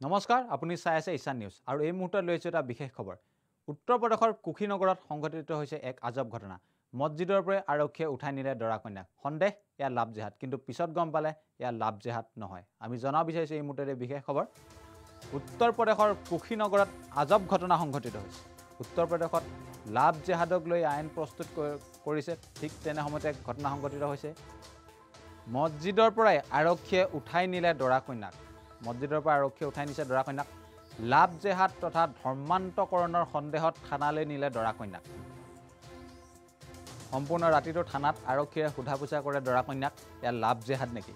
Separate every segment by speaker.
Speaker 1: নমস্কাৰ আপুনি চাই আছে ঈশান নিউজ। আৰু এই মুহূৰ্তত লৈছোঁ এটা বিশেষ খবৰ। উত্তৰ প্ৰদেশৰ কুশীনগৰত সংঘটিত হৈছে এক আজব ঘটনা। মছজিদৰ পৰাই আৰক্ষীয়ে উঠাই নিলে দৰা কন্যাক। সন্দেহ এয়া লাভ জেহাদ। কিন্তু পিছত গম পালে এয়া লাভ জেহাদ নহয়। আমি জনাব বিচাৰিছোঁ এই মুহূৰ্তত এই বিশেষ খবৰ। উত্তৰ প্ৰদেশৰ কুশীনগৰত আজব ঘটনা সংঘটিত হৈছে। উত্তৰ প্ৰদেশত লাভ জেহাদক লৈ আইন প্ৰস্তুত কৰিছে। ঠিক তেনে সময়তে ঘটনা সংঘটিত হৈছে। মছজিদৰ পৰাই আৰক্ষীয়ে উঠাই নিলে দৰা কন্যাক। মছজিদৰ পৰা আৰক্ষীয়ে উঠাই নিছে দৰা কন্যাক লাভ জেহাদ তথা ধৰ্মান্তকৰণৰ সন্দেহত থানালৈ নিলে দৰা কন্যাক সম্পূৰ্ণ ৰাতিটো থানাত আৰক্ষীয়ে সোধা পোছা কৰে দৰা কন্যাক এয়া লাভ জেহাদ নেকি?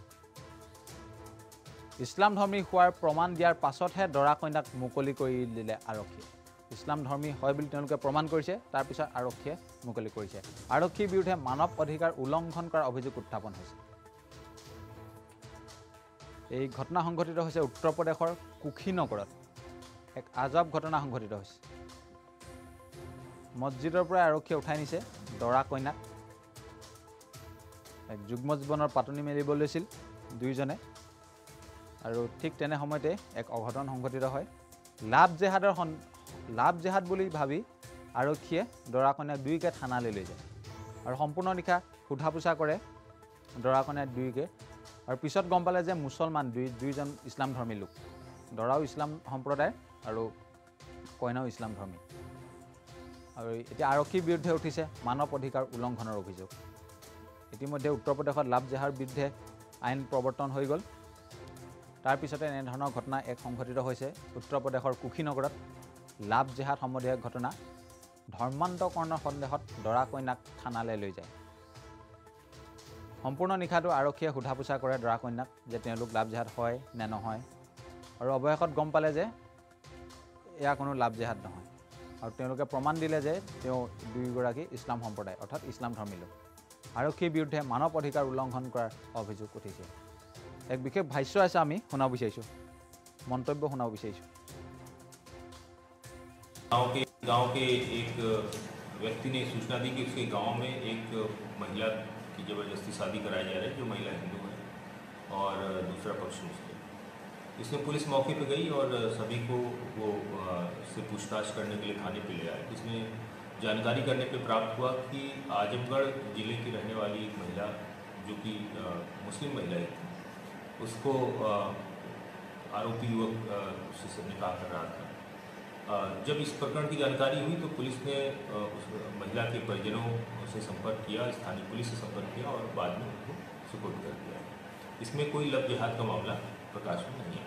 Speaker 1: ইছলাম ধৰ্মী হোৱাৰ প্ৰমাণ দিয়াৰ পাছতহে দৰা কন্যাক মুকলি কৰি দিলে আৰক্ষীয়ে। ইছলাম ধৰ্মী হয় বুলি তেওঁলোকে প্ৰমাণ কৰিছে তাৰপিছত আৰক্ষীয়ে মুকলি কৰিছে। আৰক্ষীৰ বিৰুদ্ধে মানৱ অধিকাৰ উলংঘন কৰাৰ অভিযোগ উত্থাপন হৈছে। এই ঘটনা সংঘটিত হৈছে উত্তৰ প্ৰদেশৰ কুশীনগৰত। এক আজব ঘটনা সংঘটিত হৈছে। মছজিদৰ পৰাই আৰক্ষীয়ে উঠাই নিছে দৰা কন্যাক এক যুগ্ম জীৱনৰ পাতনি মেলিব লৈছিল দুয়োজনে আৰু ঠিক তেনে সময়তে এক অঘটন সংঘটিত হয়। লাভ জেহাদৰ সন লাভ জেহাদ বুলি ভাবি আৰক্ষীয়ে দৰা কন্যাক দুয়োকে থানালৈ লৈ যায়। আৰু সম্পূৰ্ণ নিশা সোধা পোছা কৰে দৰা কন্যাক দুয়োকে আৰু পিছত গম পালে যে মুছলমান দুই দুইজন ইছলাম ধৰ্মী লোক দৰাও ইছলাম সম্প্ৰদায় আৰু কইনাও ইছলাম ধৰ্মী আৰু এতিয়া আৰক্ষীৰ বিৰুদ্ধে উঠিছে মানৱ অধিকাৰ উলংঘনৰ অভিযোগ। ইতিমধ্যে উত্তৰ প্ৰদেশত লাভ জেহাৰ বিৰুদ্ধে আইন প্ৰৱৰ্তন হৈ গ'ল। তাৰপিছতে এনেধৰণৰ ঘটনা এক সংঘটিত হৈছে। উত্তৰ প্ৰদেশৰ কুশীনগৰত লাভ জেহাদ সম্বন্ধীয় ঘটনা ধৰ্মান্তকৰণৰ সন্দেহত দৰা কন্যাক থানালৈ লৈ যায়। সম্পূৰ্ণ নিশাটো আৰক্ষীয়ে সোধা পোছা কৰে দৰা কন্যাক যে তেওঁলোক লাভ জেহাদ হয় নে নহয় আৰু অৱশেষত গম পালে যে এয়া কোনো লাভ জেহাদ নহয় আৰু তেওঁলোকে প্ৰমাণ দিলে যে তেওঁ দুয়োগৰাকী ইছলাম সম্প্ৰদায় অৰ্থাৎ ইছলাম ধৰ্মী লোক আৰক্ষীৰ বিৰুদ্ধে মানৱ অধিকাৰ উলংঘন কৰাৰ অভিযোগ উঠিছে এক বিশেষ ভাষ্য আছে আমি শুনাব বিচাৰিছোঁ মন্তব্য শুনাব বিচাৰিছোঁ
Speaker 2: गांव के गांव के एक व्यक्ति ने सूचना दी कि उसके गांव में एक महिला की ज़बरदस्ती शादी कराई जा रही है, जो महिला हिंदू है और दूसरा पक्ष मुस्लिम। इसमें पुलिस मौके पर गई और सभी को वो से पूछताछ करने के लिए थाने पे ले आए। इसमें जानकारी करने पे प्राप्त हुआ कि आजमगढ़ ज़िले की रहने वाली एक महिला, जो कि मुस्लिम महिला थी, उसको आरोपी युवक उससे निकाह कर रहा था जब इस प्रकरण की जानकारी हुई तो पुलिस ने उस महिला के परिजनों से संपर्क किया, स्थानीय पुलिस से संपर्क किया और बाद में उनको सुपुर्द कर दिया। इसमें कोई लब जिहाद का मामला प्रकाश में नहीं है